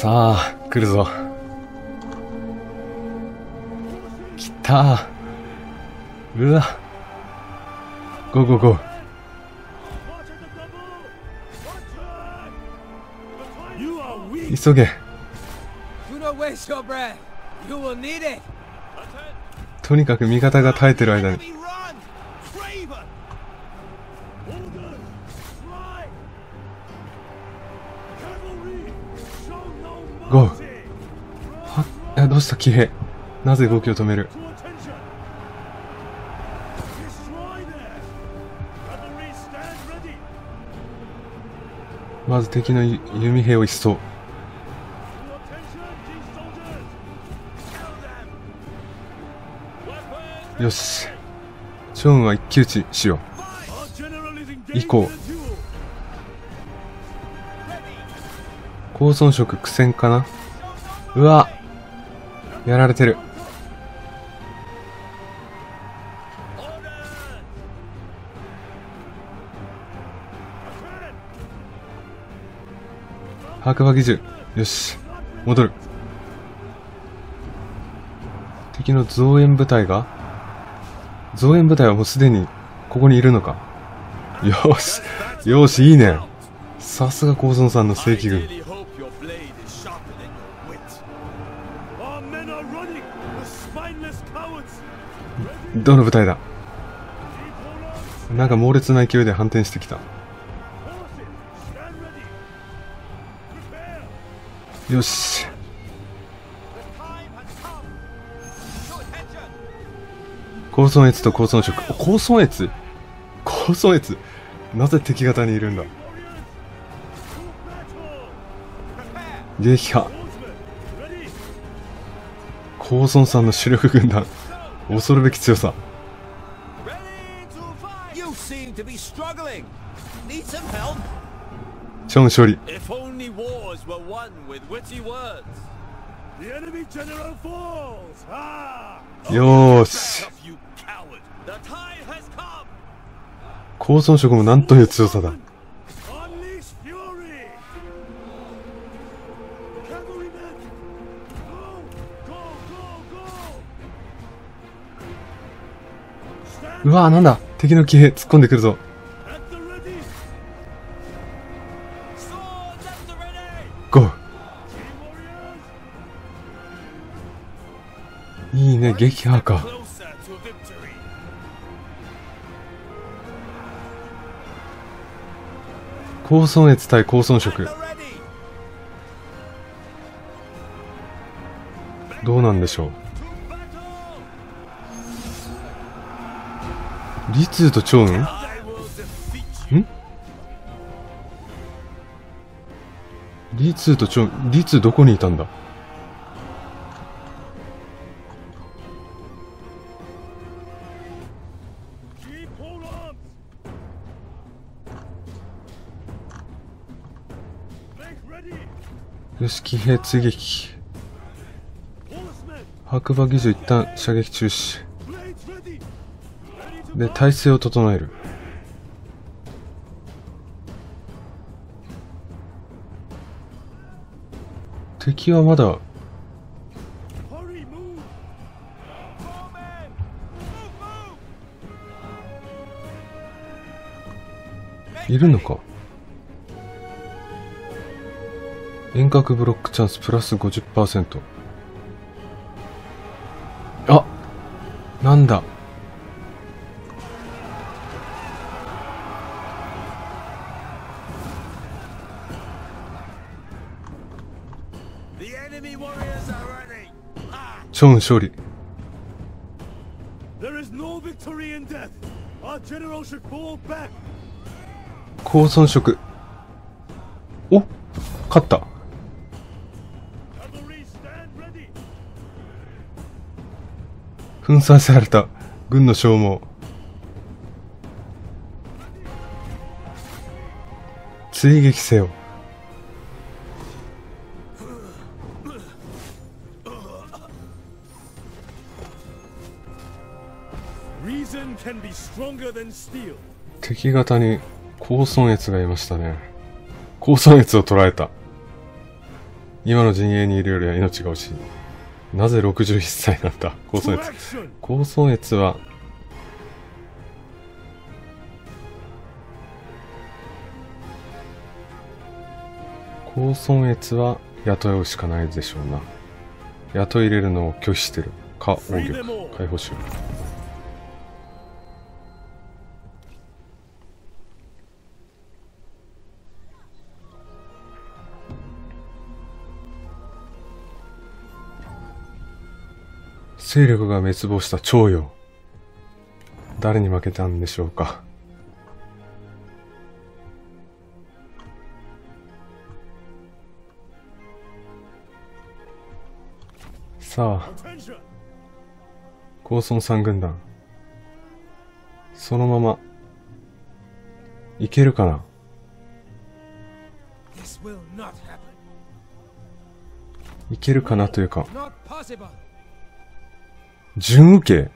さあ、来るぞ。来たうわ。ゴーゴーゴー。急げ。とにかく味方が耐えてる間に。ゴー。はどうした？騎兵。なぜ動きを止める？まず敵の弓兵を一掃。よし。チョンは一騎打ちしよう。以降。高遜色苦戦かな？うわやられてる。白馬技術よし戻る。敵の増援部隊が？増援部隊はもうすでにここにいるのか？よしよしいいね。さすが高村さんの正規軍。どの部隊だ？なんか猛烈な勢いで反転してきた。よし。高村越と高村色高村越？高村越？なぜ敵方にいるんだ？撃破。高村さんの主力軍団。恐るべき強さ。チョン勝利。よーし高村色もなんという強さだうわなんだ。敵の騎兵突っ込んでくるぞ。ゴー。いいね撃破か。高損越対高損色どうなんでしょう。リツーとチョウンん？リツーとチョウンリツーどこにいたんだ？よし、騎兵追撃。白馬技術一旦射撃中止。で、体勢を整える。敵はまだいるのか？遠隔ブロックチャンスプラス50%あなんだ。チョン勝利高遜色お？勝った。粉砕された。軍の消耗。追撃せよ敵方に高損越がいましたね高損越を捉えた今の陣営にいるよりは命が惜しい。なぜ61歳なんだ？高尊越。高尊越は、高尊越は雇うしかないでしょうな。雇い入れるのを拒否してる。か、王玉。解放しよう。勢力が滅亡した徴用。誰に負けたんでしょうか。さあ、高村三軍団。そのまま、いけるかないけるかなというか、準受け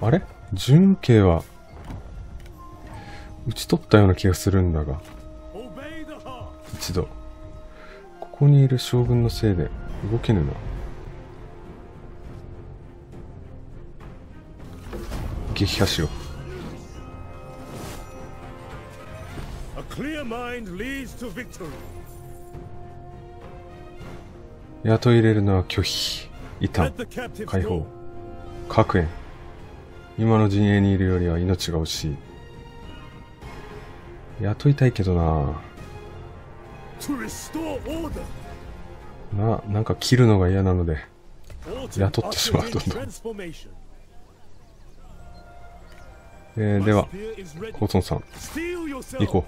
あれ？準受けは、打ち取ったような気がするんだが。一度。ここにいる将軍のせいで動けぬな。撃破しろ。雇い入れるのは拒否。異端、解放、各園。今の陣営にいるよりは命が惜しい。雇いたいけどな。な、なんか切るのが嫌なので、雇ってしまう、どんどん。えー、では、コーソンさん、行こ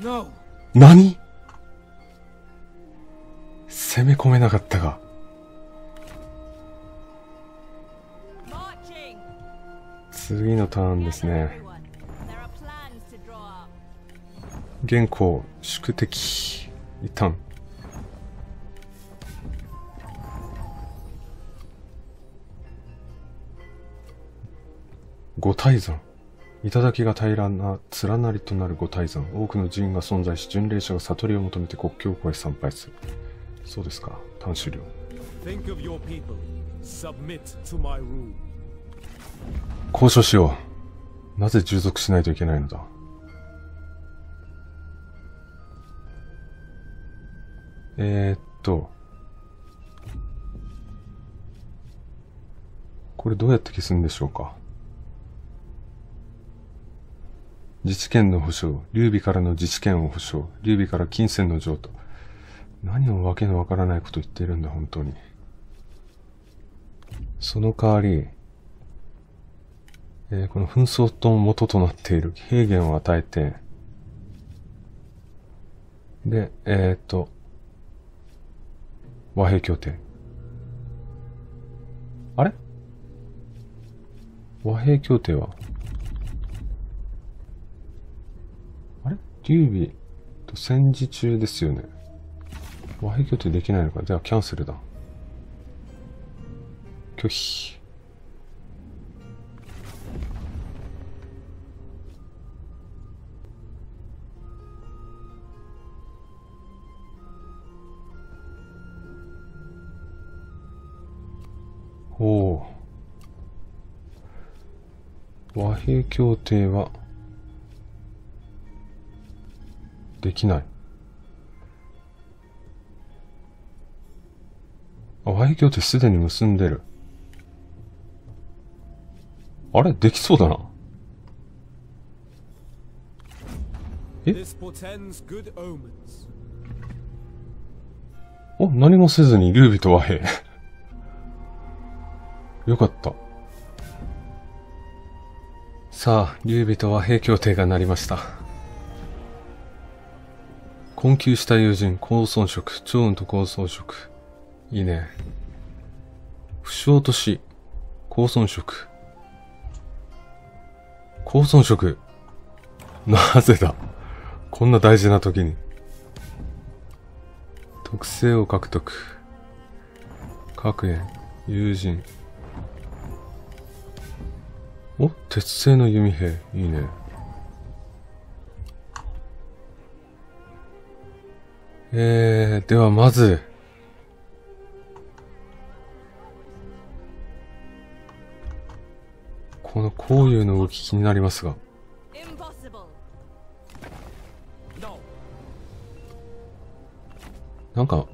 う。何？攻め込めなかったが。次のターンですね。原稿、宿敵、一旦。五大山。頂が平らな連なりとなる五大山。多くの寺院が存在し、巡礼者が悟りを求めて国境を越え参拝する。そうですか。短終了。交渉しよう。なぜ従属しないといけないのだ？えー、っと。これどうやって消すんでしょうか？自治権の保障、劉備からの自治権を保障、劉備から金銭の譲渡。何をわけのわからないこと言っているんだ、本当に。その代わり、えー、この紛争と元となっている平原を与えて、で、えー、っと、和平協定。あれ？和平協定は？あれ？劉備と戦時中ですよね。和平協定できないのか？じゃあキャンセルだ。拒否。おお。和平協定は、できない。和平協定すでに結んでる。あれ？できそうだな。え？お、何もせずに劉備と和平よかった。さあ、劉備と和平協定がなりました。困窮した友人、高尊職、長雲と高尊職。いいね。不祥とし、高尊職。高尊職。なぜだ？こんな大事な時に。特性を獲得。各園、友人、お鉄製の弓兵。いいね。えー、ではまず、このこういうの動き気になりますが。なんか、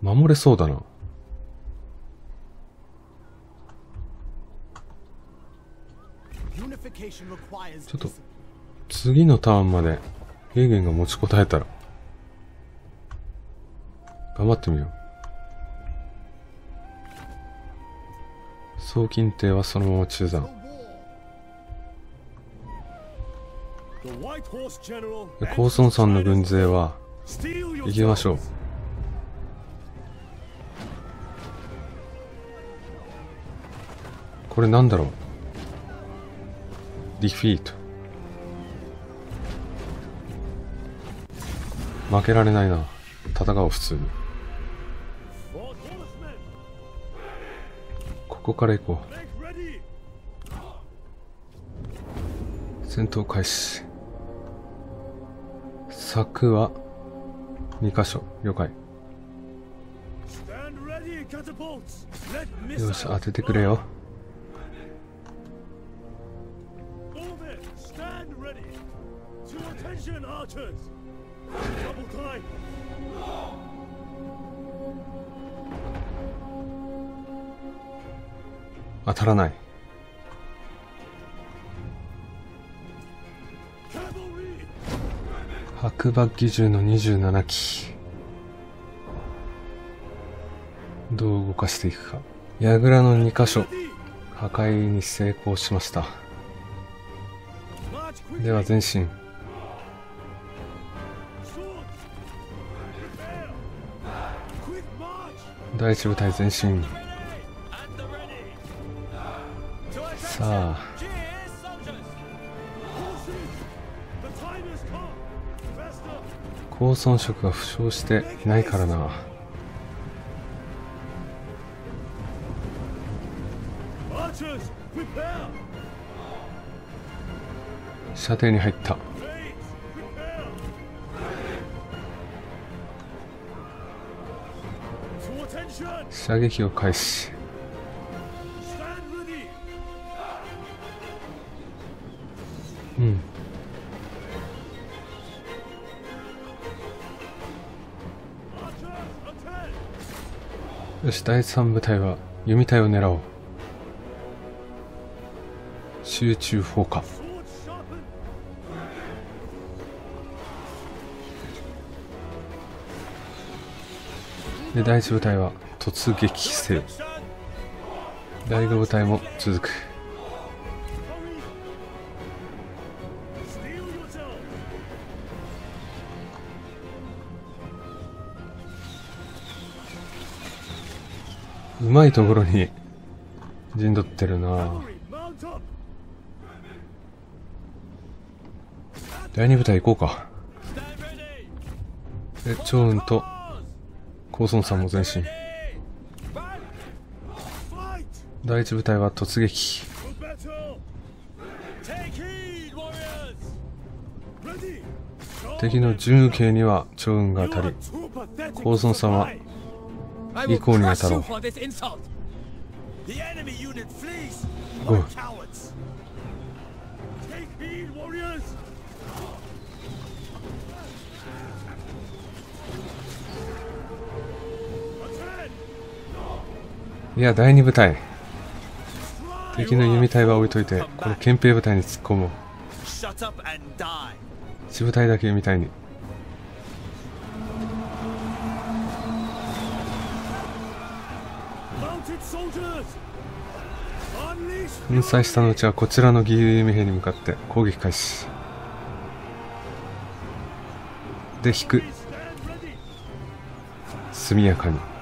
守れそうだな。ちょっと、次のターンまで、ヘーゲンが持ちこたえたら、頑張ってみよう。送金艇はそのまま中断。高村さんの軍勢は、行きましょう。これなんだろう？ディフィート。負けられないな。戦おう、普通に。ここから行こう。戦闘開始。柵は2箇所。了解。よし、当ててくれよ。当たらない白馬機銃の27機どう動かしていくか。櫓の2箇所。破壊に成功しました。では前進第一部隊前進。さあ。高遜色が負傷していないからな。射程に入った。射撃を開始うん。よし第3部隊は弓隊を狙おう。集中砲火。で第1部隊は突撃せ第5部隊も続く。うまいところに陣取ってるな。第2部隊行こうか。で趙雲と高孫さんも前進。第一部隊は突撃。敵の準受けには趙雲が当たり高孫さんは以降に当たろう。ゴーいや、第二部隊。敵の弓隊は置いといて、この憲兵部隊に突っ込もう。一部隊だけ弓隊に。粉砕したのうちはこちらの義勇弓兵に向かって攻撃開始。で、引く。速やかに。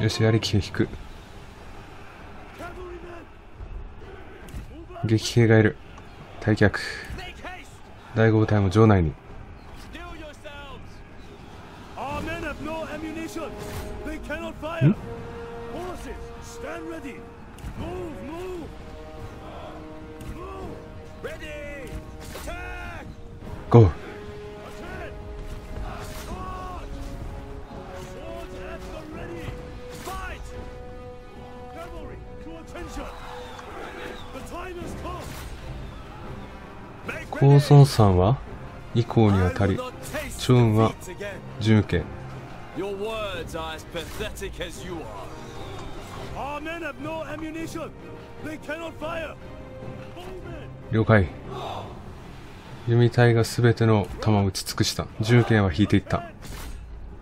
よし、やりき引く。撃兵がいる。退却。第5部隊も城内に。高孫さんは以降にあたりチョンは重慶 Your words are as pathetic as you are. Our men have no ammunition. They cannot fire. 了解弓隊が全ての弾を撃ち尽くした重慶は引いていった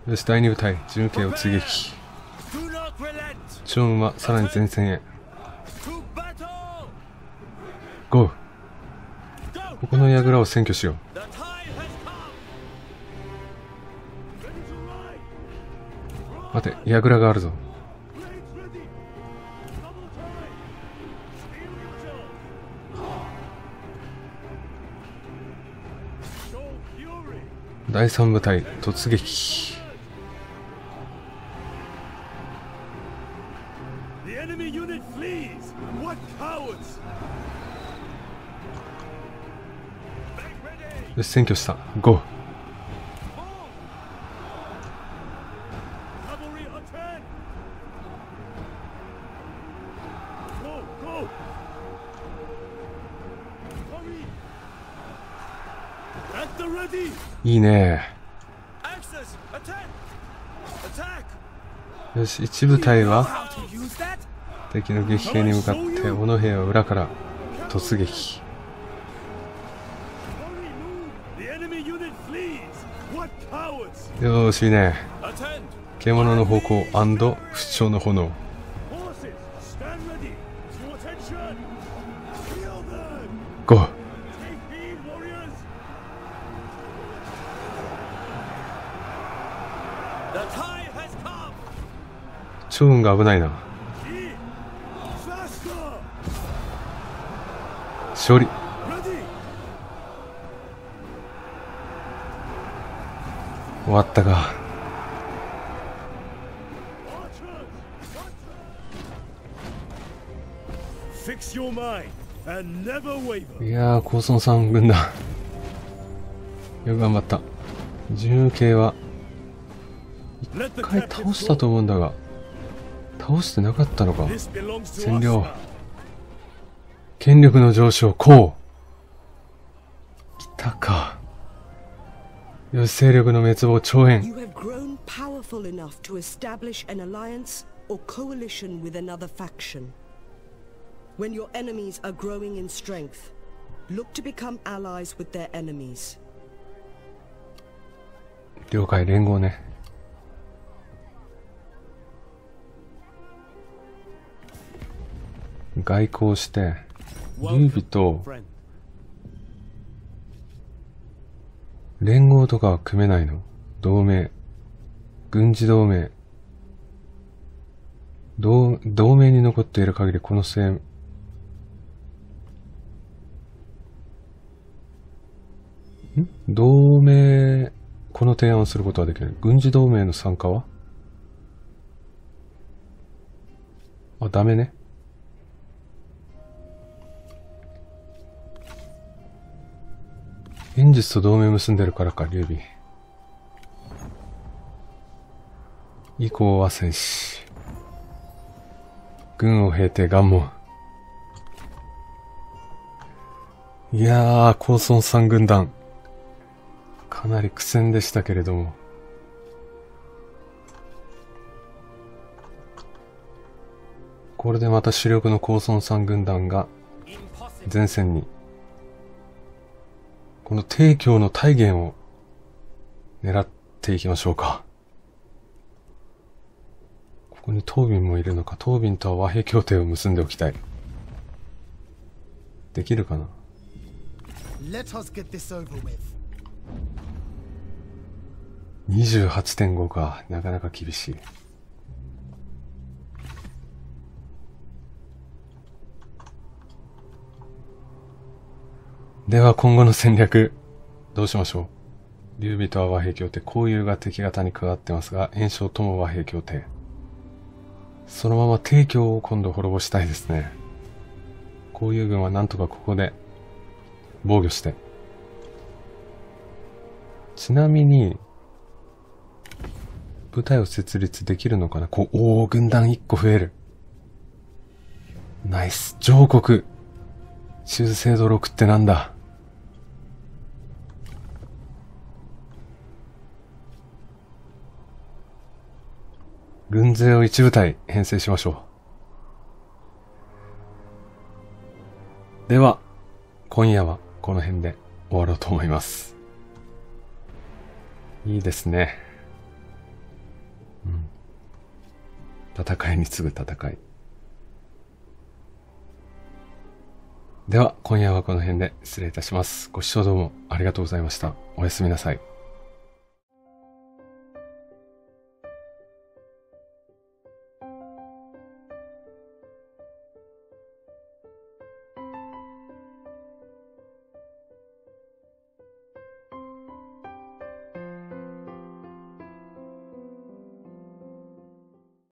よし第二部隊重慶を追撃.超うまさらに前線へ。ゴー。ここの櫓を占拠しよう。やぐらがあるぞ。第3部隊突撃。よししたゴいいね。よし一部隊は敵の撃兵に向かって斧部屋を裏から突撃。よろしいね。獣の方向不調の炎。ゴー超運が危ないな。勝利終わったか。いやあ高村さん軍団。よく頑張った。重慶は一回倒したと思うんだが倒してなかったのか。占領権力の上昇こう。来たか。勢力の滅亡長編 You have grown powerful enough to establish an alliance or coalition with another faction. When your enemies are growing in strength, look to become allies with their enemies. 了解連合ね外交して劉備と連合とかは組めないの？同盟。軍事同盟。同同盟に残っている限りこの戦ん？同盟この提案をすることはできない。軍事同盟の参加は？あダメね。現実と同盟結んでるからか、劉備。以降は戦士。軍を経て願門。いやー、高孫三軍団。かなり苦戦でしたけれども。これでまた主力の高孫三軍団が前線にこの帝京の大元を狙っていきましょうか。ここに東敏もいるのか、東敏とは和平協定を結んでおきたい。できるかな？Let us get this over with. 28.5か、なかなか厳しい。では今後の戦略、どうしましょう？劉備とは和平協定、交友が敵方に加わってますが、炎症とも和平協定。そのまま帝京を今度滅ぼしたいですね。交友軍はなんとかここで防御して。ちなみに、部隊を設立できるのかな？こう、おー、軍団1個増える。ナイス。上国。修正度6ってなんだ？軍勢を一部隊編成しましょう。では、今夜はこの辺で終わろうと思います。いいですね。うん。戦いに次ぐ戦い。では、今夜はこの辺で失礼いたします。ご視聴どうもありがとうございました。おやすみなさい。